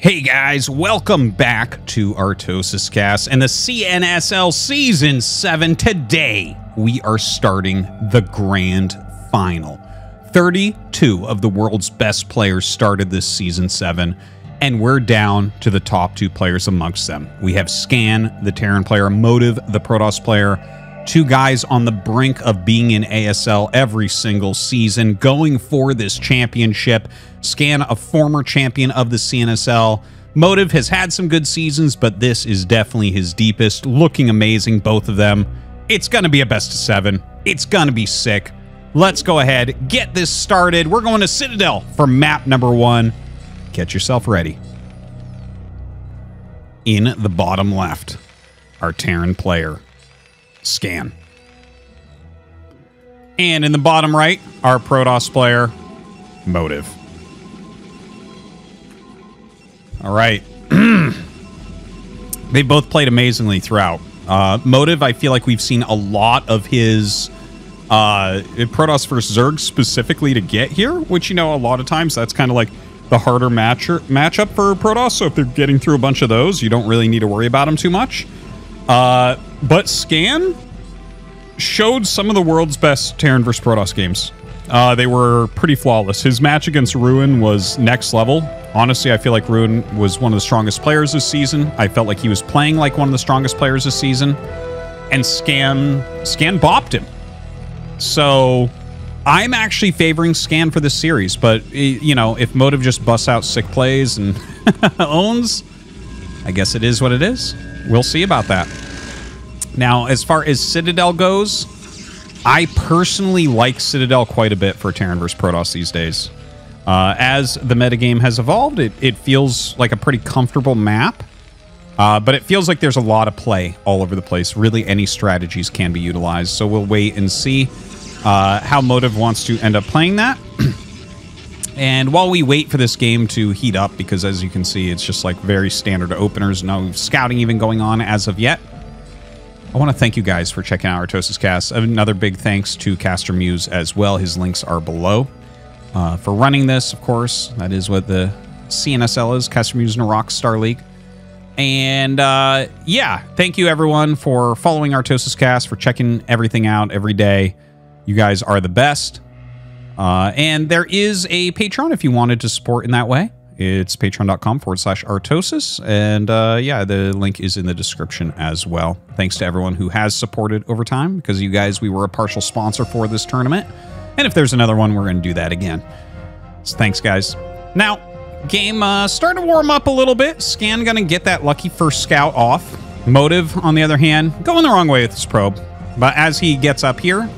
Hey guys, welcome back to Artosis Cast and the CNSL Season 7. Today, we are starting the Grand Final. 32 of the world's best players started this Season 7, and we're down to the top two players amongst them. We have Scan, the Terran player, Motive, the Protoss player, two guys on the brink of being in ASL every single season, going for this championship. Scan, a former champion of the CNSL. Motive has had some good seasons, but this is definitely his deepest. Looking amazing, both of them. It's going to be a best of seven. It's going to be sick. Let's go ahead, get this started. We're going to Citadel for map number one. Get yourself ready. In the bottom left, our Terran player, Scan. And in the bottom right, our Protoss player, Motive. All right. they both played amazingly throughout. Uh, Motive, I feel like we've seen a lot of his uh, Protoss versus Zerg specifically to get here, which, you know, a lot of times that's kind of like the harder matcher, matchup for Protoss. So if they're getting through a bunch of those, you don't really need to worry about them too much. Uh, but Scan showed some of the world's best Terran versus Protoss games. Uh, they were pretty flawless. His match against Ruin was next level. Honestly, I feel like Ruin was one of the strongest players this season. I felt like he was playing like one of the strongest players this season. And Scan, Scan bopped him. So I'm actually favoring Scan for this series. But, you know, if Motive just busts out sick plays and owns, I guess it is what it is. We'll see about that. Now, as far as Citadel goes, I personally like Citadel quite a bit for Terran vs. Protoss these days. Uh, as the metagame has evolved, it, it feels like a pretty comfortable map. Uh, but it feels like there's a lot of play all over the place. Really, any strategies can be utilized. So we'll wait and see uh, how Motive wants to end up playing that. and while we wait for this game to heat up, because as you can see, it's just like very standard openers, no scouting even going on as of yet. I want to thank you guys for checking out Artosis Cast. Another big thanks to Caster Muse as well. His links are below. Uh, for running this, of course, that is what the CNSL is, Caster Muse Narak StarLeague. And uh, yeah, thank you everyone for following Artosis Cast, for checking everything out every day. You guys are the best. Uh, and there is a Patreon if you wanted to support in that way. It's patreon.com forward slash artosis. And uh, yeah, the link is in the description as well. Thanks to everyone who has supported over time because you guys, we were a partial sponsor for this tournament. And if there's another one, we're going to do that again. So thanks, guys. Now, game uh, starting to warm up a little bit. Scan going to get that lucky first scout off. Motive, on the other hand, going the wrong way with this probe. But as he gets up here,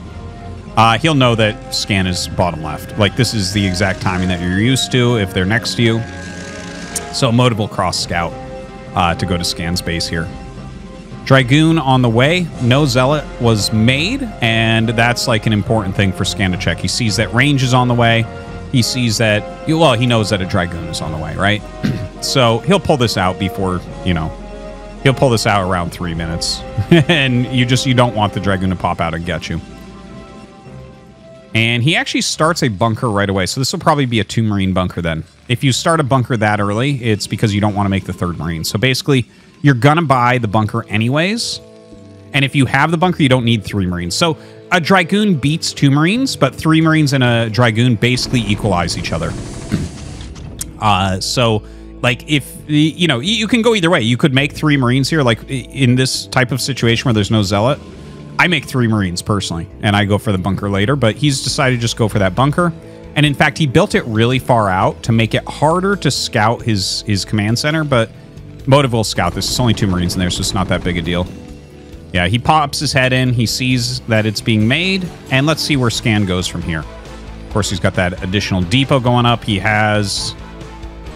uh, he'll know that scan is bottom left. Like, this is the exact timing that you're used to if they're next to you. So Motive will cross scout uh, to go to scan space here. Dragoon on the way. No Zealot was made, and that's like an important thing for Scan to check. He sees that range is on the way. He sees that, well, he knows that a Dragoon is on the way, right? so he'll pull this out before, you know, he'll pull this out around three minutes. and you just, you don't want the Dragoon to pop out and get you. And he actually starts a bunker right away. So this will probably be a two Marine bunker then. If you start a bunker that early, it's because you don't want to make the third Marine. So basically, you're going to buy the bunker anyways. And if you have the bunker, you don't need three Marines. So a Dragoon beats two Marines, but three Marines and a Dragoon basically equalize each other. uh, so, like, if, you know, you can go either way. You could make three Marines here, like, in this type of situation where there's no Zealot. I make three Marines personally, and I go for the bunker later, but he's decided to just go for that bunker. And in fact, he built it really far out to make it harder to scout his, his command center, but Motive will scout this. It's only two Marines in there, so it's not that big a deal. Yeah, he pops his head in. He sees that it's being made, and let's see where Scan goes from here. Of course, he's got that additional depot going up. He has...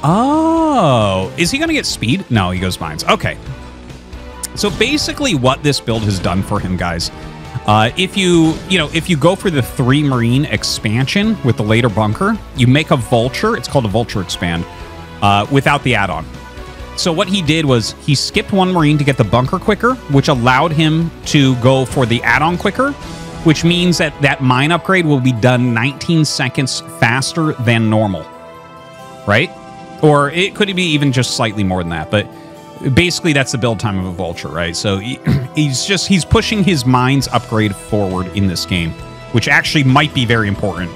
Oh, is he going to get speed? No, he goes mines. Okay, so basically what this build has done for him, guys, uh, if you, you know, if you go for the three Marine expansion with the later bunker, you make a Vulture. It's called a Vulture expand uh, without the add-on. So what he did was he skipped one Marine to get the bunker quicker, which allowed him to go for the add-on quicker, which means that that mine upgrade will be done 19 seconds faster than normal, right? or it could be even just slightly more than that. But basically, that's the build time of a vulture, right? So he, he's just he's pushing his mind's upgrade forward in this game, which actually might be very important.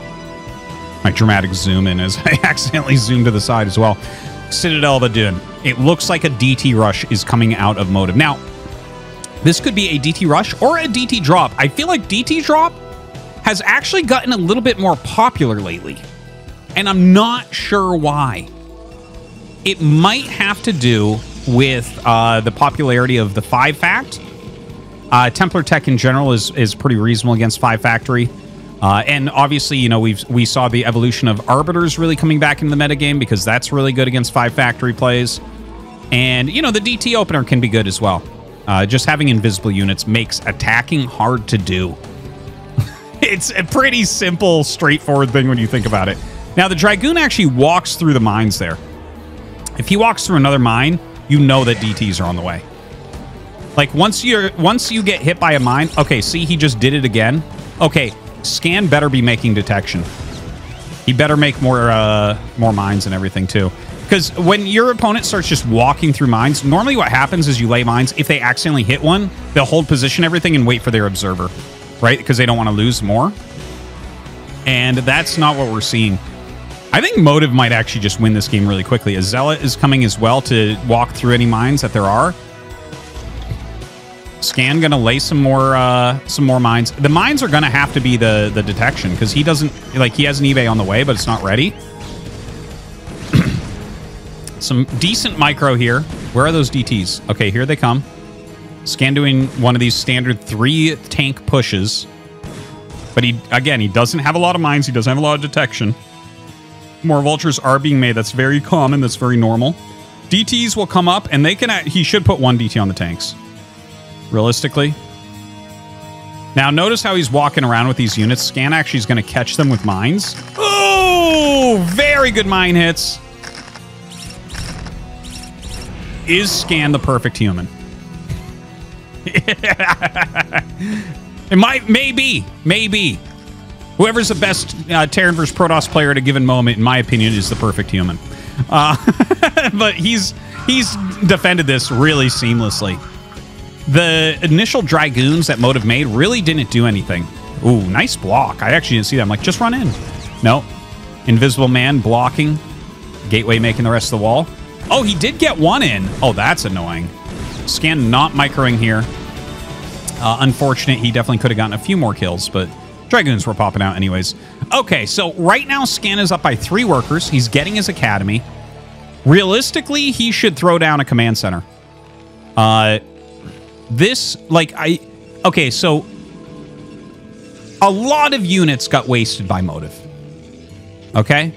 My dramatic zoom in as I accidentally zoomed to the side as well. Citadel of the Adun. It looks like a DT rush is coming out of motive. Now, this could be a DT rush or a DT drop. I feel like DT drop has actually gotten a little bit more popular lately. And I'm not sure why. It might have to do with uh, the popularity of the Five Fact. Uh, Templar Tech in general is is pretty reasonable against Five Factory. Uh, and obviously, you know, we've we saw the evolution of arbiters really coming back in the metagame because that's really good against five factory plays. And, you know, the DT opener can be good as well. Uh, just having invisible units makes attacking hard to do. it's a pretty simple, straightforward thing when you think about it. Now, the Dragoon actually walks through the mines there. If he walks through another mine, you know that DTs are on the way. Like once you're once you get hit by a mine, okay, see he just did it again. Okay, Scan better be making detection. He better make more uh, more mines and everything too. Because when your opponent starts just walking through mines, normally what happens is you lay mines. If they accidentally hit one, they'll hold position everything and wait for their observer, right? Because they don't want to lose more. And that's not what we're seeing. I think Motive might actually just win this game really quickly. A Zealot is coming as well to walk through any mines that there are. Scan gonna lay some more uh, some more mines. The mines are gonna have to be the the detection because he doesn't like he has an E-Bay on the way, but it's not ready. some decent micro here. Where are those DTs? Okay, here they come. Scan doing one of these standard three tank pushes. But he again, he doesn't have a lot of mines. He doesn't have a lot of detection. More vultures are being made. That's very common. That's very normal. DTs will come up, and they can. He should put one DT on the tanks realistically. Now, notice how he's walking around with these units. Scan actually is going to catch them with mines. Oh, very good mine hits. Is Scan the perfect human? it might, maybe, maybe. Whoever's the best uh, Terran versus Protoss player at a given moment, in my opinion, is the perfect human. Uh, but he's he's defended this really seamlessly. The initial Dragoons that Motive made really didn't do anything. Ooh, nice block. I actually didn't see that. I'm like, just run in. No. Invisible Man blocking. Gateway making the rest of the wall. Oh, he did get one in. Oh, that's annoying. Scan not microing here. Uh, unfortunate. He definitely could have gotten a few more kills, but Dragoons were popping out anyways. Okay, so right now Scan is up by three workers. He's getting his academy. Realistically, he should throw down a command center. Uh, this, like, I... Okay, so... A lot of units got wasted by motive. Okay?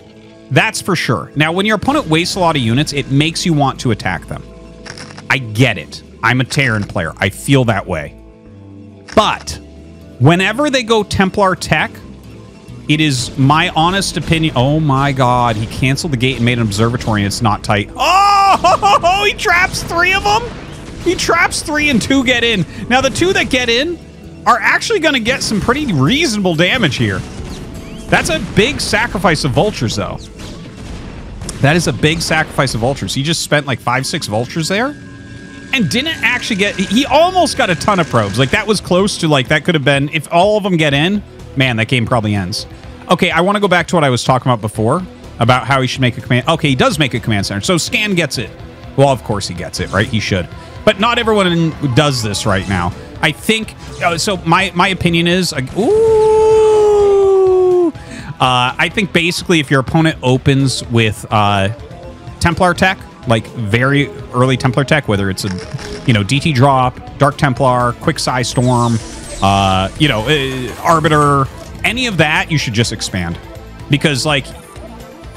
That's for sure. Now, when your opponent wastes a lot of units, it makes you want to attack them. I get it. I'm a Terran player. I feel that way. But whenever they go Templar Tech, it is my honest opinion. Oh my god, he canceled the gate and made an observatory and it's not tight. Oh, he traps three of them? He traps three and two get in. Now, the two that get in are actually going to get some pretty reasonable damage here. That's a big sacrifice of vultures, though. That is a big sacrifice of vultures. He just spent like five, six vultures there and didn't actually get... He almost got a ton of probes. Like, that was close to, like, that could have been... If all of them get in, man, that game probably ends. Okay, I want to go back to what I was talking about before about how he should make a command... Okay, he does make a command center. So Scan gets it. Well, of course he gets it, right? He should. But not everyone does this right now. I think uh, so. My my opinion is, like, ooh. Uh, I think basically, if your opponent opens with uh, Templar tech, like very early Templar tech, whether it's a you know DT drop, Dark Templar, Quick Psy Storm, uh, you know uh, Arbiter, any of that, you should just expand because like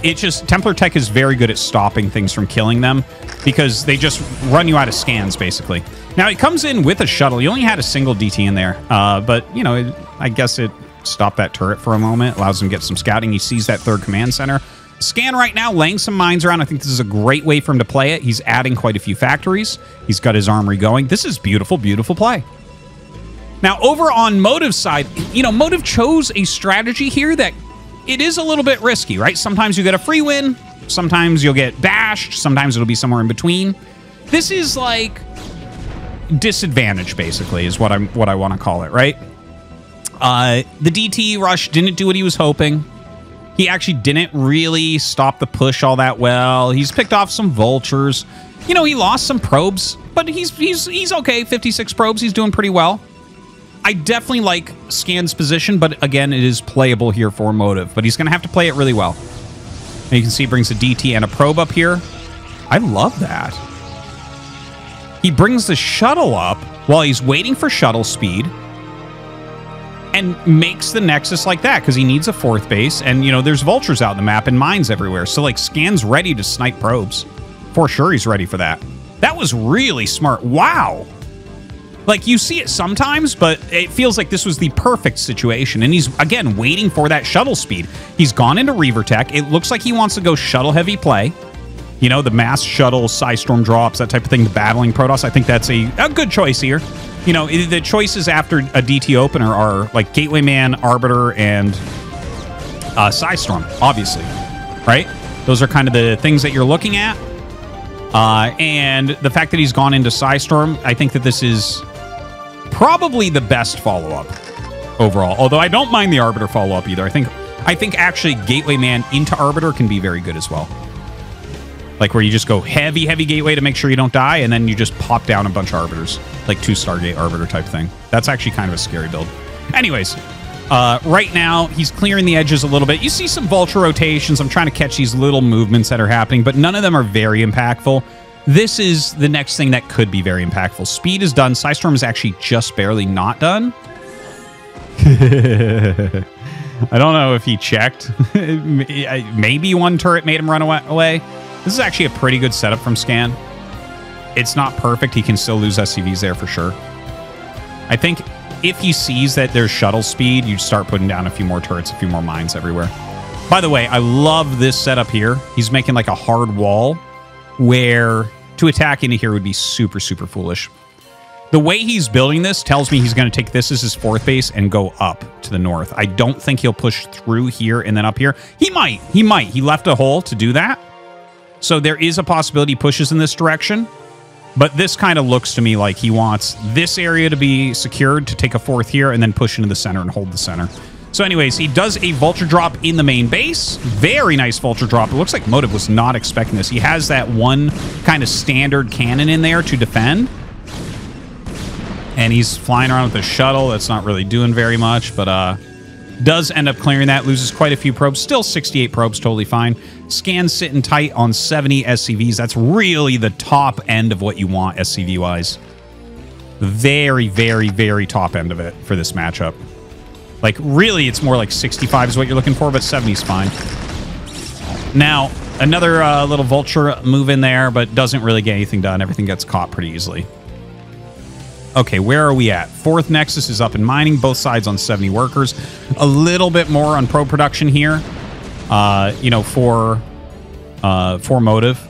it's just Templar Tech is very good at stopping things from killing them because they just run you out of scans basically. Now it comes in with a shuttle. You only had a single DT in there, uh, but you know it, I guess it stopped that turret for a moment, allows him to get some scouting. He sees that third command center. Scan right now, laying some mines around. I think this is a great way for him to play it. He's adding quite a few factories. He's got his armory going. This is beautiful, beautiful play. Now, over on Motive's side, you know, Motive chose a strategy here that it is a little bit risky, right? Sometimes you get a free win, Sometimes you'll get bashed. Sometimes it'll be somewhere in between. This is like disadvantage, basically, is what I'm what I want to call it, right? Uh, the DT rush didn't do what he was hoping. He actually didn't really stop the push all that well. He's picked off some vultures. You know, he lost some probes, but he's he's he's okay. 56 probes, he's doing pretty well. I definitely like Scan's position, but again, it is playable here for Motive. But he's going to have to play it really well. And you can see he brings a DT and a probe up here. I love that. He brings the shuttle up while he's waiting for shuttle speed and makes the Nexus like that because he needs a fourth base. And, you know, there's vultures out in the map and mines everywhere. So, like, Scan's ready to snipe probes. For sure, he's ready for that. That was really smart. Wow. Like, you see it sometimes, but it feels like this was the perfect situation. And he's, again, waiting for that shuttle speed. He's gone into Reaver Tech. It looks like he wants to go shuttle heavy play. You know, the mass shuttle, Psystorm drops, that type of thing, the battling Protoss. I think that's a, a good choice here. You know, the choices after a DT opener are like Gateway Man, Arbiter, and uh, Psystorm, obviously, right? Those are kind of the things that you're looking at. Uh, and the fact that he's gone into Psystorm, I think that this is probably the best follow-up overall. Although I don't mind the Arbiter follow-up either. I think I think actually Gateway Man into Arbiter can be very good as well. Like where you just go heavy, heavy Gateway to make sure you don't die, and then you just pop down a bunch of Arbiters. Like two Stargate Arbiter type thing. That's actually kind of a scary build. Anyways, uh, right now, he's clearing the edges a little bit. You see some Vulture rotations. I'm trying to catch these little movements that are happening, but none of them are very impactful. This is the next thing that could be very impactful. Speed is done. Psystorm is actually just barely not done. I don't know if he checked. Maybe one turret made him run away. This is actually a pretty good setup from Scan. It's not perfect. He can still lose SCVs there for sure. I think if he sees that there's shuttle speed, you start putting down a few more turrets, a few more mines everywhere. By the way, I love this setup here. He's making like a hard wall where to attack into here would be super, super foolish. The way he's building this tells me he's going to take this as his fourth base and go up to the north. I don't think he'll push through here and then up here. He might. He might. He left a hole to do that. So there is a possibility he pushes in this direction. But this kind of looks to me like he wants this area to be secured to take a fourth here and then push into the center and hold the center. So anyways, he does a Vulture drop in the main base. Very nice Vulture drop. It looks like Motive was not expecting this. He has that one kind of standard cannon in there to defend. And he's flying around with a shuttle. That's not really doing very much, but uh, does end up clearing that. Loses quite a few probes. Still 68 probes, totally fine. Scan sitting tight on 70 SCVs. That's really the top end of what you want SCV-wise. Very, very, very top end of it for this matchup. Like, really, it's more like 65 is what you're looking for, but 70 is fine. Now, another uh, little Vulture move in there, but doesn't really get anything done. Everything gets caught pretty easily. Okay, where are we at? Fourth Nexus is up in mining, both sides on 70 workers. A little bit more on pro production here, uh, you know, for, uh, for Motive.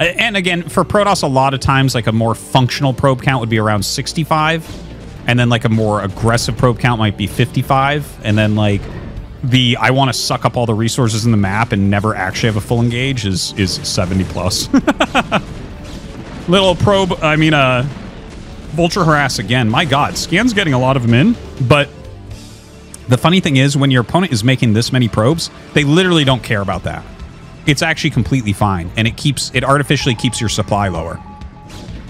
And again, for Protoss, a lot of times, like a more functional probe count would be around 65. And then like a more aggressive probe count might be 55. And then like the I want to suck up all the resources in the map and never actually have a full engage is is 70 plus. Little probe, I mean, uh, Vulture Harass again. My god, Scan's getting a lot of them in, but the funny thing is when your opponent is making this many probes, they literally don't care about that. It's actually completely fine, and it keeps it artificially keeps your supply lower.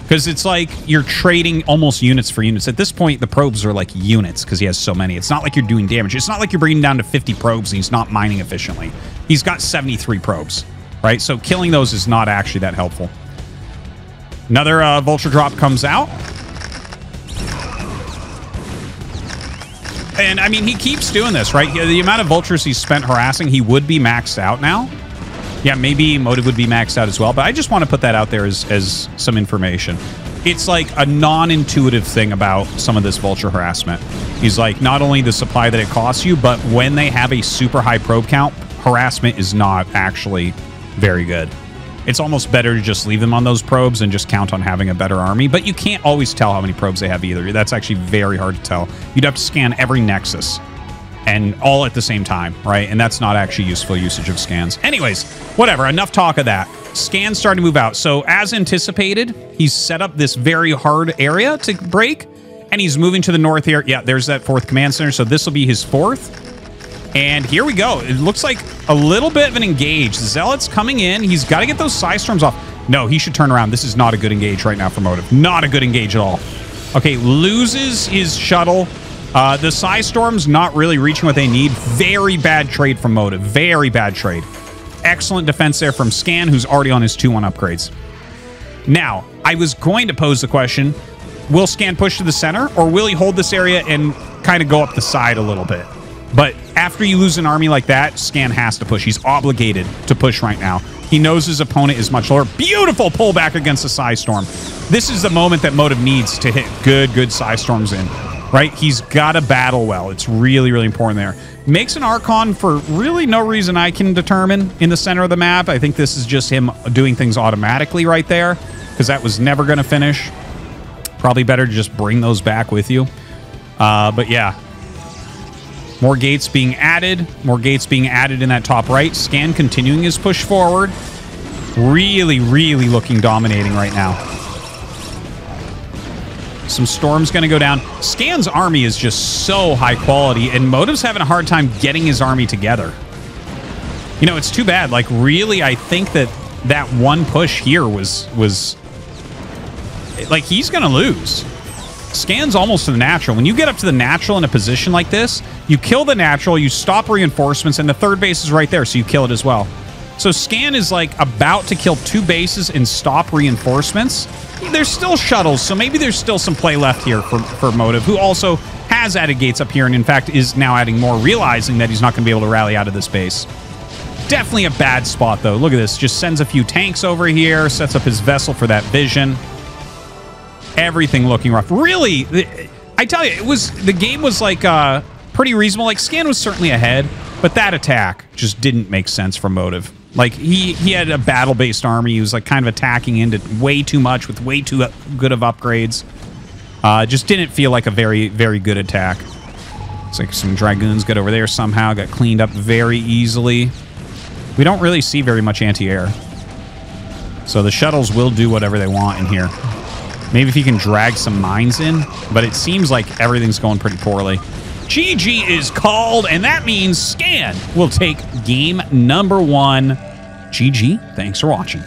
Because it's like you're trading almost units for units. At this point, the probes are like units because he has so many. It's not like you're doing damage. It's not like you're bringing down to 50 probes and he's not mining efficiently. He's got 73 probes, right? So killing those is not actually that helpful. Another uh, Vulture drop comes out. And I mean, he keeps doing this, right? The amount of vultures he's spent harassing, he would be maxed out now. Yeah, maybe Motive would be maxed out as well, but I just want to put that out there as, as some information. It's like a non-intuitive thing about some of this vulture harassment. He's like, not only the supply that it costs you, but when they have a super high probe count, harassment is not actually very good. It's almost better to just leave them on those probes and just count on having a better army. But you can't always tell how many probes they have either. That's actually very hard to tell. You'd have to scan every nexus and all at the same time, right? And that's not actually useful usage of scans. Anyways, whatever. Enough talk of that. Scans starting to move out. So as anticipated, he's set up this very hard area to break, and he's moving to the north here. Yeah, there's that fourth command center. So this will be his fourth. And here we go. It looks like a little bit of an engage. Zealot's coming in. He's got to get those Psy Storms off. No, he should turn around. This is not a good engage right now for Motive. Not a good engage at all. Okay, loses his shuttle. Uh, the Storm's not really reaching what they need. Very bad trade from Motive. Very bad trade. Excellent defense there from Scan, who's already on his 2-1 upgrades. Now, I was going to pose the question, will Scan push to the center, or will he hold this area and kind of go up the side a little bit? But after you lose an army like that, Scan has to push. He's obligated to push right now. He knows his opponent is much lower. Beautiful pullback against the Psy Storm. This is the moment that Motive needs to hit good, good Psy Storms in, right? He's got to battle well. It's really, really important there. Makes an Archon for really no reason I can determine in the center of the map. I think this is just him doing things automatically right there because that was never going to finish. Probably better to just bring those back with you. Uh, but yeah, more gates being added. More gates being added in that top right. Scan continuing his push forward. Really, really looking dominating right now. Some storms going to go down. Scan's army is just so high quality, and Motive's having a hard time getting his army together. You know, it's too bad. Like, really, I think that that one push here was was like he's going to lose. Scan's almost to the natural. When you get up to the natural in a position like this, you kill the natural, you stop reinforcements, and the third base is right there, so you kill it as well. So Scan is like about to kill two bases and stop reinforcements. There's still shuttles, so maybe there's still some play left here for, for Motive, who also has added gates up here and in fact is now adding more, realizing that he's not going to be able to rally out of this base. Definitely a bad spot, though. Look at this. Just sends a few tanks over here, sets up his vessel for that vision everything looking rough. Really, I tell you, it was the game was like uh, pretty reasonable. Like Scan was certainly ahead, but that attack just didn't make sense for Motive. Like he he had a battle based army. He was like kind of attacking into way too much with way too good of upgrades. Uh, just didn't feel like a very very good attack. It's like some dragoons got over there somehow, got cleaned up very easily. We don't really see very much anti-air. So the shuttles will do whatever they want in here. Maybe if he can drag some mines in, but it seems like everything's going pretty poorly. GG is called, and that means Scan will take game number one. GG, thanks for watching.